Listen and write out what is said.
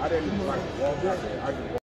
I didn't like walk out there.